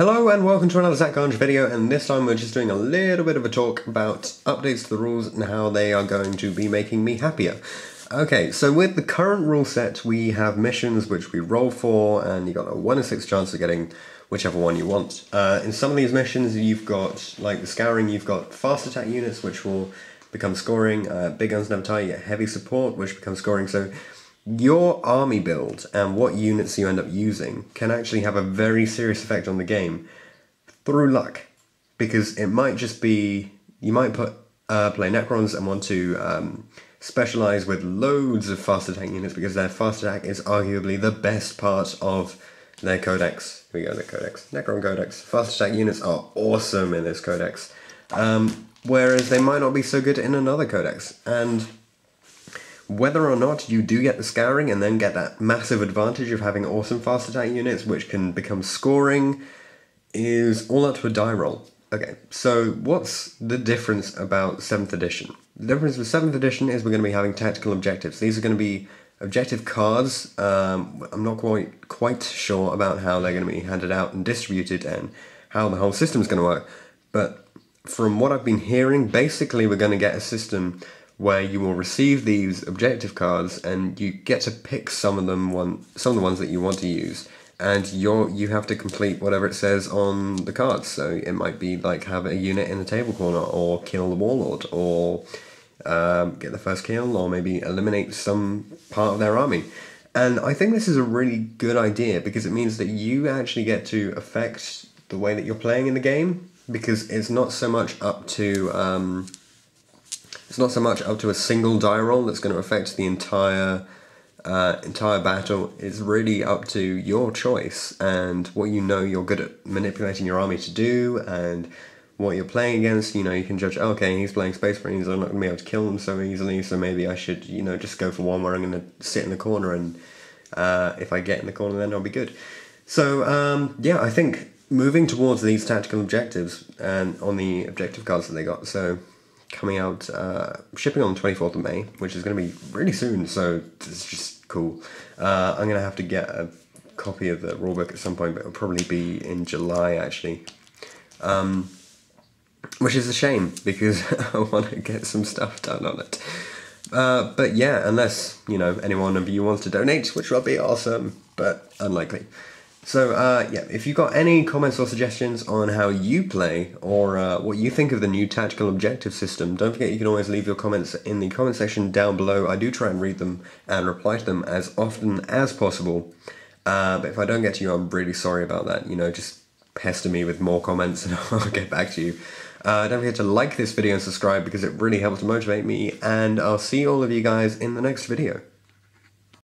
Hello and welcome to another Zach Garnish video and this time we're just doing a little bit of a talk about updates to the rules and how they are going to be making me happier. Okay, so with the current rule set we have missions which we roll for and you got a 1 in 6 chance of getting whichever one you want. Uh, in some of these missions you've got, like the Scouring, you've got fast attack units which will become scoring, uh, Big Guns Never Tire, you get heavy support which becomes scoring, so your army build and what units you end up using can actually have a very serious effect on the game through luck. Because it might just be, you might put uh, play Necrons and want to um, specialize with loads of fast attack units because their fast attack is arguably the best part of their codex. Here we go, the codex. Necron codex. Fast attack units are awesome in this codex. Um, whereas they might not be so good in another codex. And whether or not you do get the scouring and then get that massive advantage of having awesome fast attack units which can become scoring is all up to a die roll. Okay, so what's the difference about 7th edition? The difference with 7th edition is we're going to be having tactical objectives. These are going to be objective cards. Um, I'm not quite quite sure about how they're going to be handed out and distributed and how the whole system is going to work. But from what I've been hearing, basically we're going to get a system where you will receive these objective cards and you get to pick some of them one some of the ones that you want to use. And you're you have to complete whatever it says on the cards. So it might be like have a unit in the table corner or kill the warlord or um, get the first kill or maybe eliminate some part of their army. And i think this is a really good idea because it means that you actually get to affect the way that you're playing in the game because it's not so much up to um, it's not so much up to a single die roll that's going to affect the entire uh, entire battle. It's really up to your choice and what you know you're good at manipulating your army to do and what you're playing against. You know, you can judge, okay, he's playing Space Marines, I'm not going to be able to kill them so easily, so maybe I should, you know, just go for one where I'm going to sit in the corner and uh, if I get in the corner then I'll be good. So, um, yeah, I think moving towards these tactical objectives and on the objective cards that they got, so coming out, uh, shipping on the 24th of May, which is going to be really soon, so it's just cool. Uh, I'm going to have to get a copy of the rulebook at some point, but it'll probably be in July actually. Um, which is a shame because I want to get some stuff done on it. Uh, but yeah, unless you know anyone of you wants to donate, which will be awesome, but unlikely. So, uh, yeah, if you've got any comments or suggestions on how you play or uh, what you think of the new tactical objective system, don't forget you can always leave your comments in the comment section down below. I do try and read them and reply to them as often as possible. Uh, but if I don't get to you, I'm really sorry about that. You know, just pester me with more comments and I'll get back to you. Uh, don't forget to like this video and subscribe because it really helps to motivate me. And I'll see all of you guys in the next video.